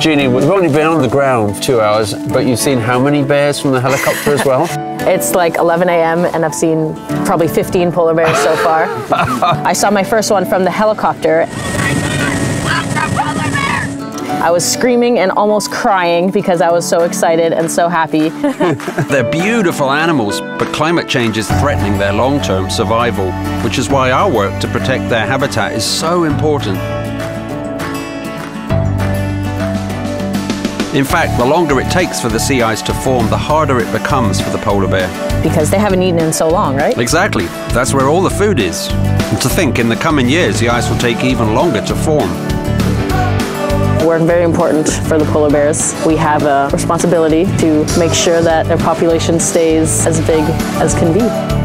Jeannie, we've only been on the ground for two hours, but you've seen how many bears from the helicopter as well? It's like 11 a.m. and I've seen probably 15 polar bears so far. I saw my first one from the helicopter. I was screaming and almost crying because I was so excited and so happy. They're beautiful animals, but climate change is threatening their long-term survival, which is why our work to protect their habitat is so important. In fact, the longer it takes for the sea ice to form, the harder it becomes for the polar bear. because they haven't eaten in so long, right? Exactly. That's where all the food is. And to think in the coming years the ice will take even longer to form. We're very important for the polar bears. We have a responsibility to make sure that their population stays as big as can be.